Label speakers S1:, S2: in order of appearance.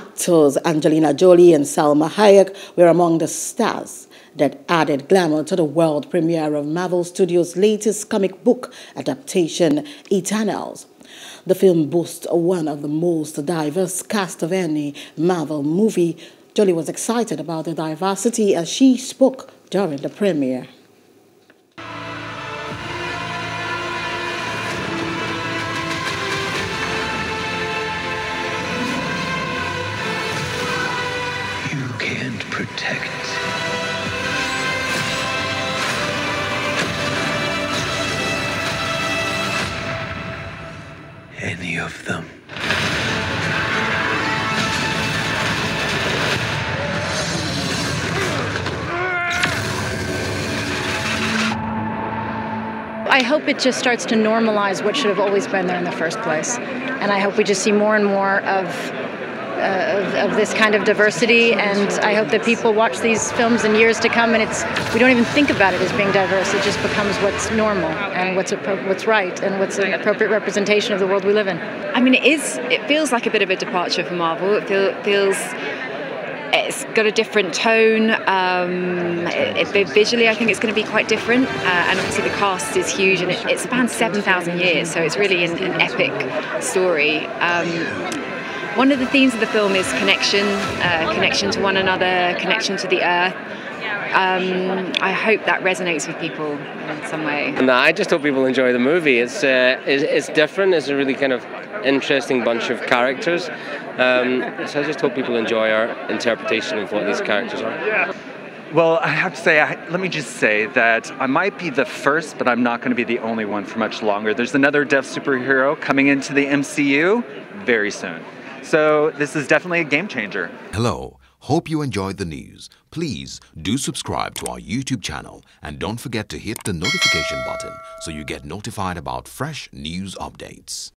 S1: Actors Angelina Jolie and Salma Hayek were among the stars that added glamour to the world premiere of Marvel Studios' latest comic book adaptation, Eternals. The film boasts one of the most diverse cast of any Marvel movie. Jolie was excited about the diversity as she spoke during the premiere.
S2: Protect any of them.
S3: I hope it just starts to normalize what should have always been there in the first place. And I hope we just see more and more of, uh, of, of, this kind of diversity. And I hope that people watch these films in years to come and it's we don't even think about it as being diverse. It just becomes what's normal and what's, what's right and what's an appropriate representation of the world we live in.
S4: I mean, it is. It feels like a bit of a departure for Marvel. It feel, feels it's got a different tone. Um, it, it, visually, I think it's going to be quite different. Uh, and obviously, the cast is huge, and it, it spans 7,000 years, so it's really an, an epic story. Um, one of the themes of the film is connection, uh, connection to one another, connection to the earth. Um, I hope that resonates with people in some way.
S5: No, I just hope people enjoy the movie. It's, uh, it's, it's different. It's a really kind of interesting bunch of characters. Um, so I just hope people enjoy our interpretation of what these characters are.
S6: Well, I have to say, I, let me just say that I might be the first, but I'm not going to be the only one for much longer. There's another deaf superhero coming into the MCU very soon. So this is definitely a game changer.
S7: Hello. Hope you enjoyed the news. Please do subscribe to our YouTube channel and don't forget to hit the notification button so you get notified about fresh news updates.